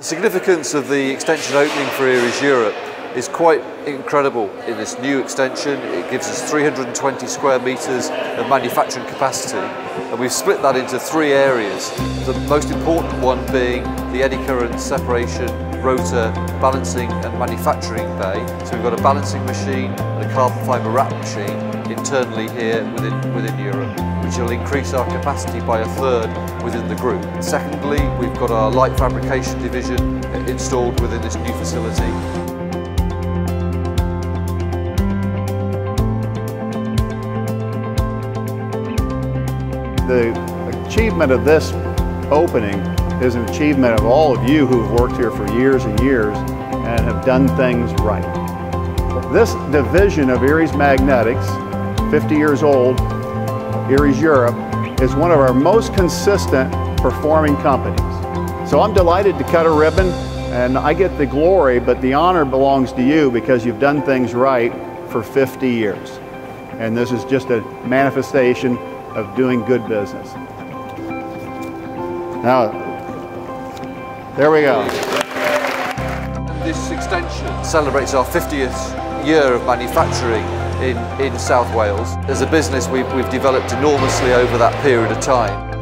The significance of the extension opening for Eriez Europe is quite incredible in this new extension. It gives us 320 square metres of manufacturing capacity and we've split that into three areas. The most important one being the eddy current separation, rotor, balancing and manufacturing bay. So we've got a balancing machine and a carbon fibre wrap machine internally here within, within Europe which will increase our capacity by a third within the group. Secondly, we've got our light fabrication division installed within this new facility. The achievement of this opening is an achievement of all of you who've worked here for years and years and have done things right. This division of Eriez Magnetics, 50 years old, Eriez Europe, is one of our most consistent performing companies. So I'm delighted to cut a ribbon and I get the glory, but the honor belongs to you because you've done things right for 50 years. And this is just a manifestation of doing good business. Now, there we go. This extension celebrates our 50th year of manufacturing in, in South Wales. As a business, we've, we've developed enormously over that period of time.